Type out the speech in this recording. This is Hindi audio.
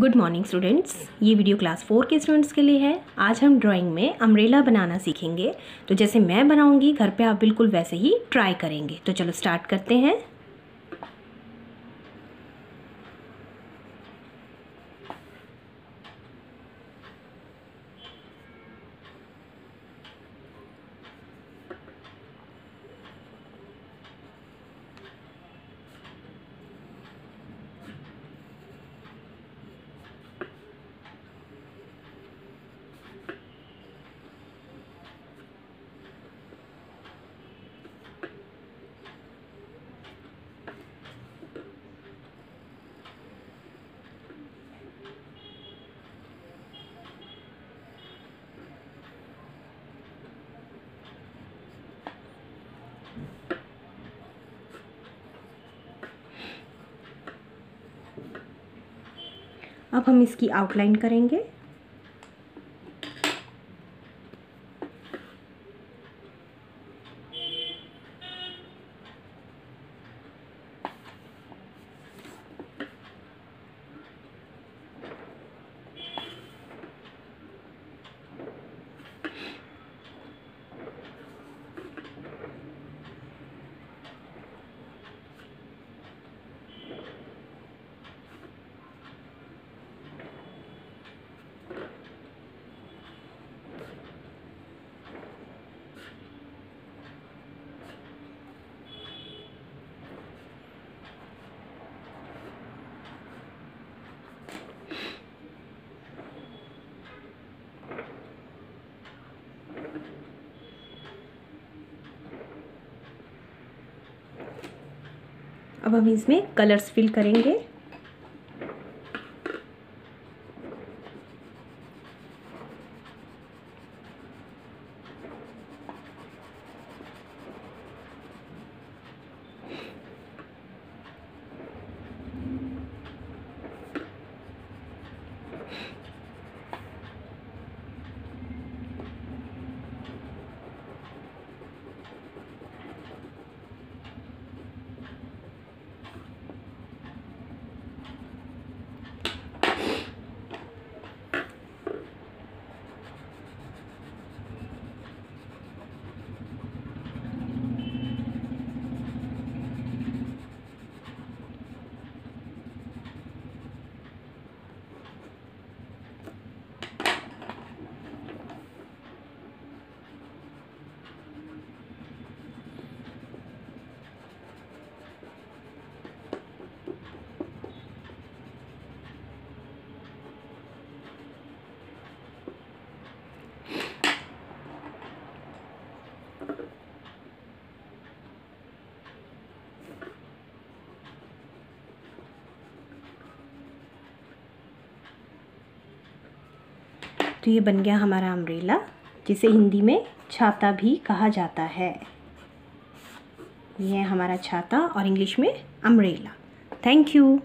गुड मॉर्निंग स्टूडेंट्स ये वीडियो क्लास फोर के स्टूडेंट्स के लिए है. आज हम ड्राइंग में अम्ब्रेला बनाना सीखेंगे. तो जैसे मैं बनाऊँगी, घर पे आप बिल्कुल वैसे ही ट्राई करेंगे. तो चलो स्टार्ट करते हैं. अब हम इसकी आउटलाइन करेंगे। अब हम इसमें कलर्स फिल करेंगे। तो ये बन गया हमारा अम्ब्रेला जिसे हिंदी में छाता भी कहा जाता है। ये हमारा छाता और इंग्लिश में अम्ब्रेला थैंक यू